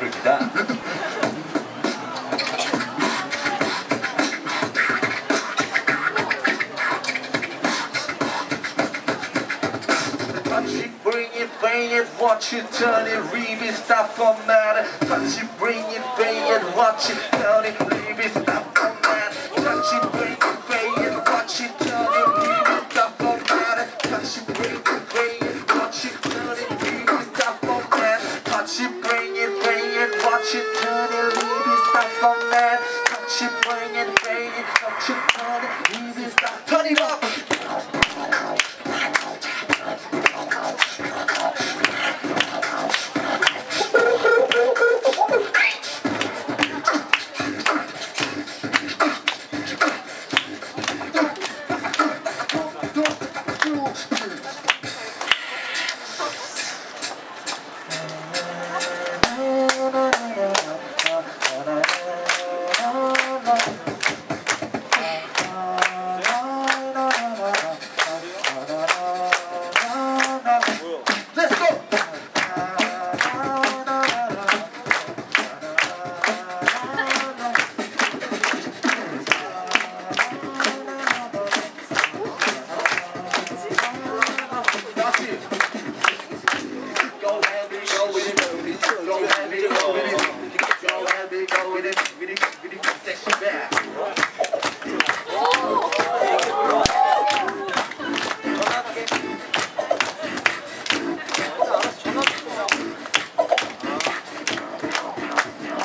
그럽니다. Touch it, bring it, bang it, watch it, turn it, read it, stop for matter. Touch it, bring it, bang it, watch it, turn it, leave it, stop for matter. Touch it, bring it, bang it, Turn it, leave it, stop for matter. Touch bring it, watch it, turn it, leave stop.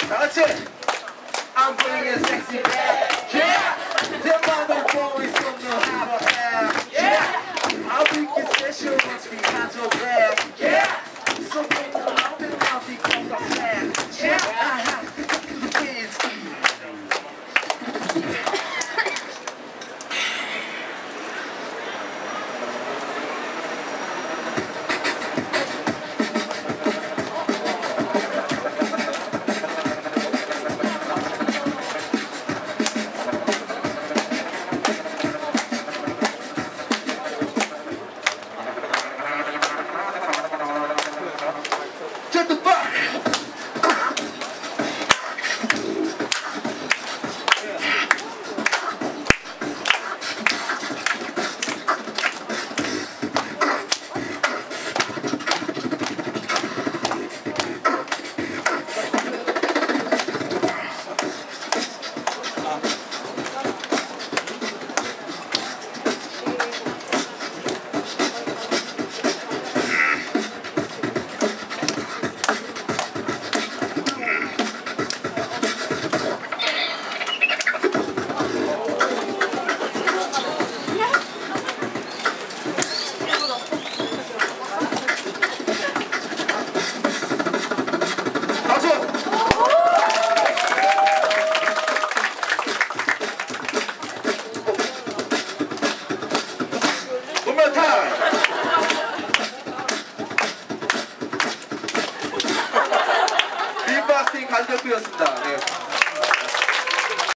That's it. I'm putting a sexy back. 발견부였습니다. 네.